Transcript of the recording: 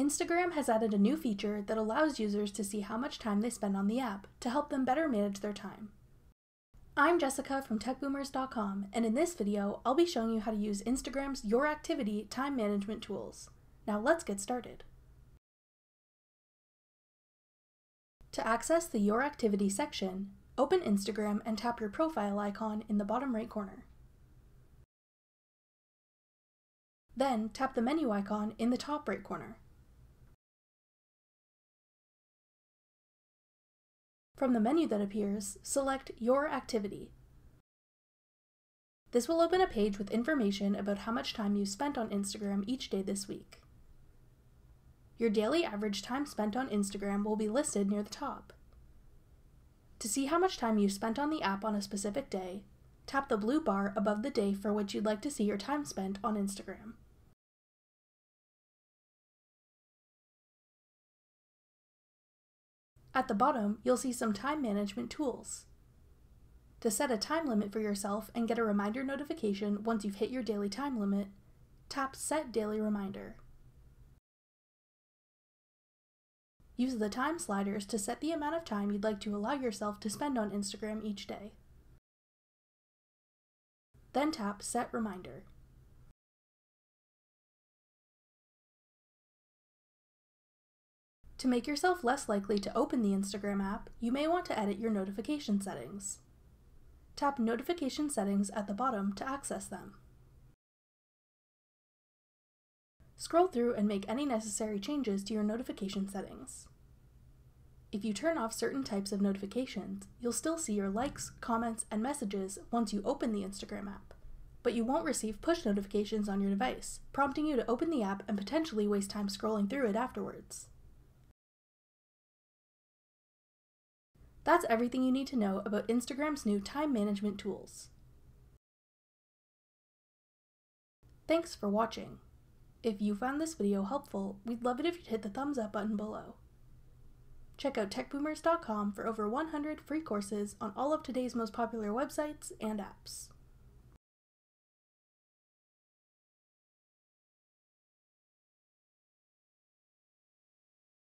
Instagram has added a new feature that allows users to see how much time they spend on the app to help them better manage their time. I'm Jessica from techboomers.com, and in this video, I'll be showing you how to use Instagram's Your Activity time management tools. Now let's get started. To access the Your Activity section, open Instagram and tap your profile icon in the bottom right corner. Then tap the menu icon in the top right corner. From the menu that appears, select Your Activity. This will open a page with information about how much time you spent on Instagram each day this week. Your daily average time spent on Instagram will be listed near the top. To see how much time you spent on the app on a specific day, tap the blue bar above the day for which you'd like to see your time spent on Instagram. At the bottom, you'll see some time management tools. To set a time limit for yourself and get a reminder notification once you've hit your daily time limit, tap Set Daily Reminder. Use the time sliders to set the amount of time you'd like to allow yourself to spend on Instagram each day. Then tap Set Reminder. To make yourself less likely to open the Instagram app, you may want to edit your notification settings. Tap Notification Settings at the bottom to access them. Scroll through and make any necessary changes to your notification settings. If you turn off certain types of notifications, you'll still see your likes, comments, and messages once you open the Instagram app, but you won't receive push notifications on your device, prompting you to open the app and potentially waste time scrolling through it afterwards. That's everything you need to know about Instagram's new time management tools. Thanks for watching. If you found this video helpful, we'd love it if you'd hit the thumbs up button below. Check out techboomers.com for over 100 free courses on all of today's most popular websites and apps.